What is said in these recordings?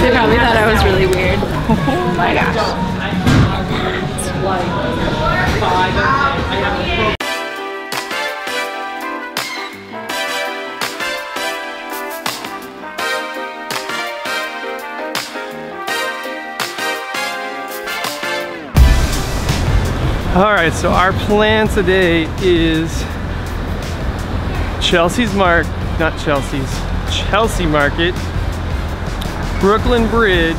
They probably thought I was really weird. Oh my gosh. All right, so our plan today is Chelsea's Mark, not Chelsea's, Chelsea Market, Brooklyn Bridge,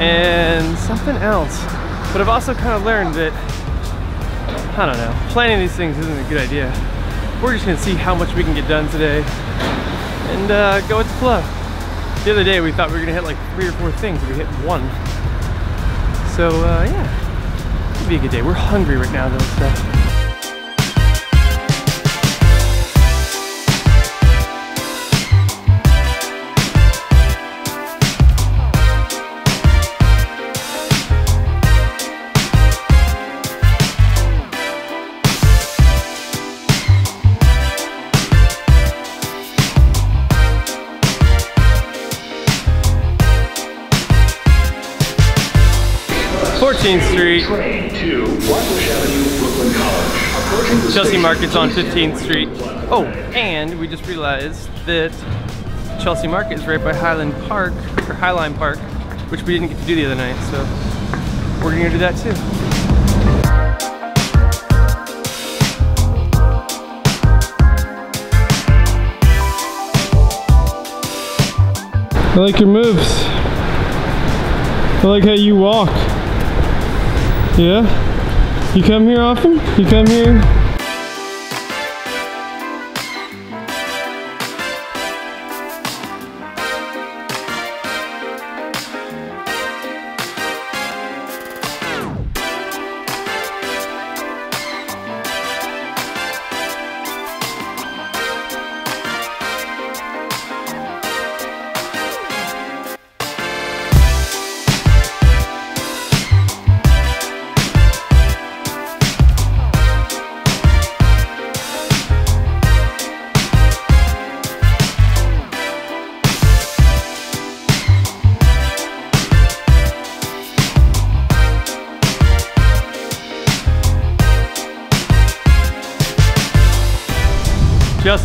and something else. But I've also kind of learned that, I don't know, planning these things isn't a good idea. We're just gonna see how much we can get done today and uh, go with the flow. The other day we thought we were gonna hit like three or four things, we hit one. So uh, yeah, It'll be a good day. We're hungry right now though, so. 15th Street. Chelsea Market's on 15th Street. Oh, and we just realized that Chelsea Market is right by Highland Park, or Highline Park, which we didn't get to do the other night, so we're gonna do that too. I like your moves. I like how you walk. Yeah? You come here often? You come here?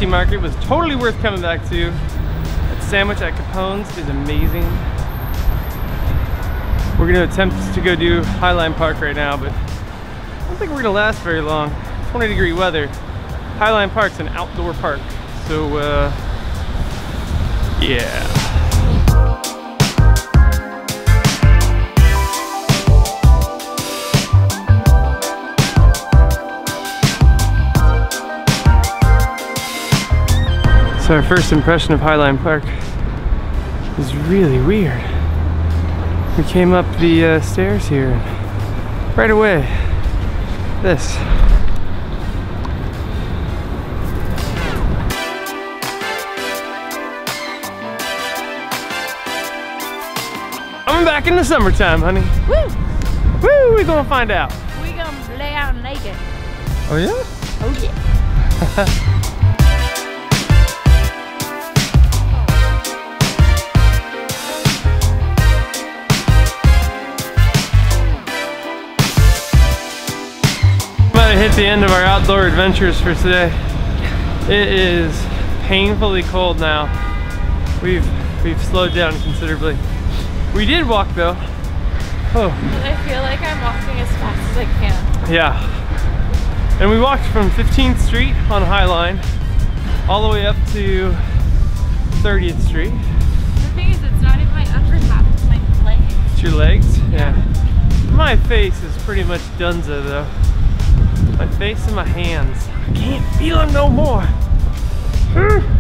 Market was totally worth coming back to. That sandwich at Cappone's is amazing. We're gonna attempt to go do Highline Park right now, but I don't think we're gonna last very long. 20 degree weather. Highline Park's an outdoor park, so uh, yeah. So our first impression of Highline Park is really weird. We came up the uh, stairs here right away, this. I'm back in the summertime, honey. Woo! Woo, we gonna find out. We gonna lay out naked. Oh yeah? Oh yeah. Hit the end of our outdoor adventures for today. It is painfully cold now. We've we've slowed down considerably. We did walk though. Oh, I feel like I'm walking as fast as I can. yeah. And we walked from 15th Street on Highline all the way up to 30th Street. The thing is, it's not in my upper half, it's my legs. It's your legs? Yeah. My face is pretty much donezo though. My face and my hands. I can't feel them no more. Hmm.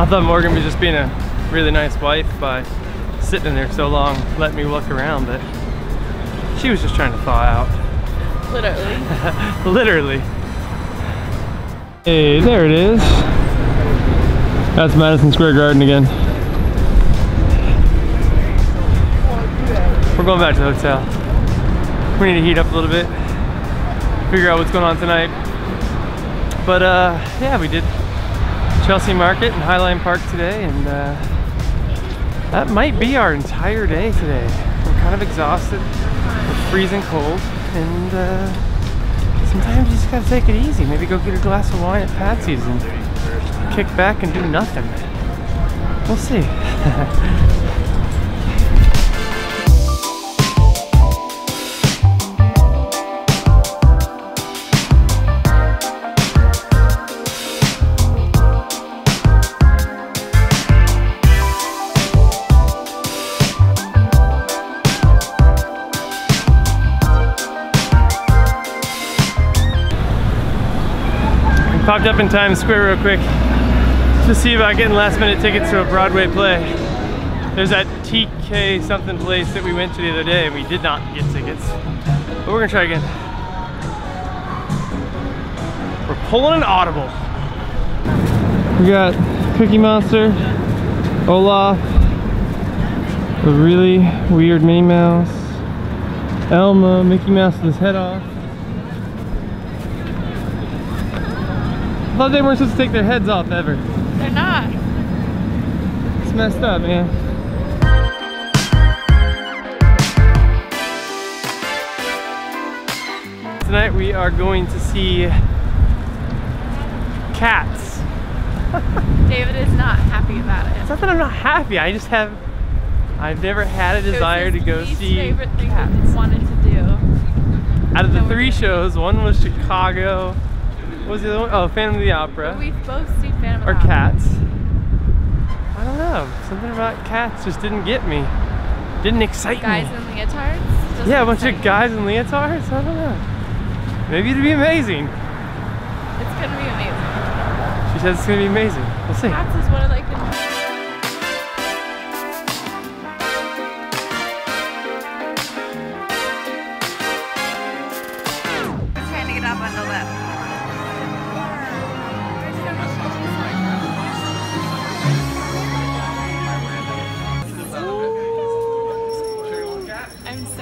I thought Morgan was just being a really nice wife by sitting in there so long, letting me look around, but she was just trying to thaw out. Literally. Hey, there it is. That's Madison Square Garden again. We're going back to the hotel. We need to heat up a little bit, figure out what's going on tonight. But uh, yeah, we did Chelsea Market and Highline Park today, and uh, that might be our entire day today. We're kind of exhausted, we're freezing cold, and uh, sometimes you just gotta take it easy. Maybe go get a glass of wine at Patsy's and kick back and do nothing. We'll see. popped up in Times Square real quick to see about getting last minute tickets to a Broadway play. There's that TK something place that we went to the other day and we did not get tickets. But we're gonna try again. We're pulling an audible. We got Cookie Monster, Olaf, a really weird Minnie Mouse, Elmo, Mickey Mouse with his head off. Thought they weren't supposed to take their heads off ever. They're not. It's messed up, man. Tonight we are going to see cats. David is not happy about it. It's not that I'm not happy, I just have, I've never had a desire to go see favorite thing cats. wanted to do. Out of the three shows, one was Chicago, was the other one? Oh, Phantom of the Opera. We've both seen Phantom of or the Opera. cats. I don't know. Something about cats just didn't get me. Didn't excite Guys me. Guys in leotards? Doesn't yeah, a bunch of guys in leotards. I don't know. Maybe it'd be amazing. It's gonna be amazing. She says it's gonna be amazing. We'll see. Cats is one of like the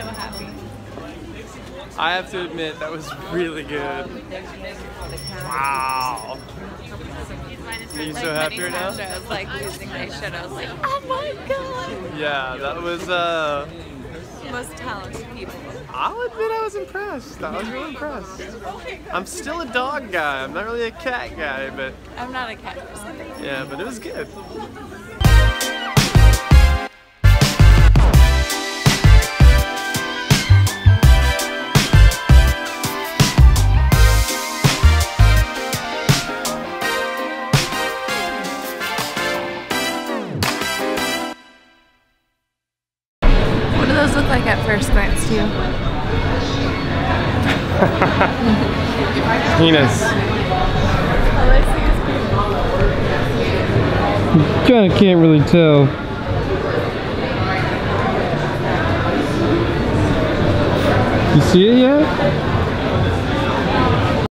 so happy. I have to admit that was really good. Wow. Are you so happy right now? I was like losing my shit. I was like, oh my god. Yeah, that was. uh Most talented people. I'll admit I was impressed. I was really impressed. I'm still a dog guy. I'm not really a cat guy, but I'm not a cat person. yeah, but it was good. Penis. Kinda can't really tell. You see it yet?